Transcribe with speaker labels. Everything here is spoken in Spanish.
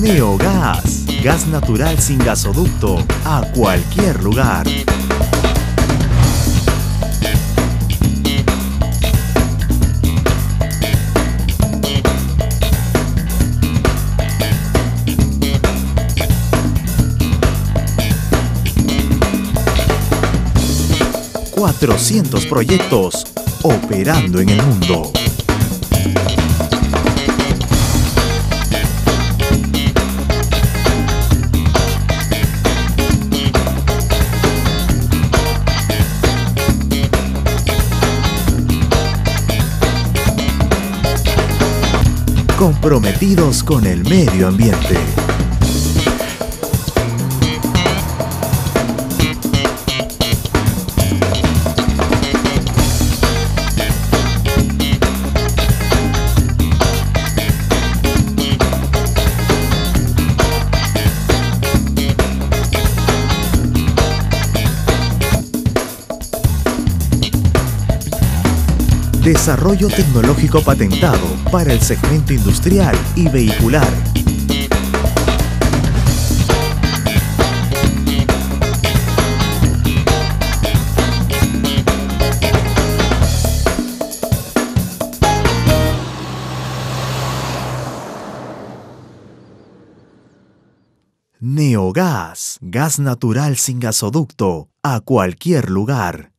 Speaker 1: Neogas, gas natural sin gasoducto a cualquier lugar. ¡400 proyectos operando en el mundo! Comprometidos con el medio ambiente. Desarrollo tecnológico patentado para el segmento industrial y vehicular. Neogas, gas natural sin gasoducto, a cualquier lugar.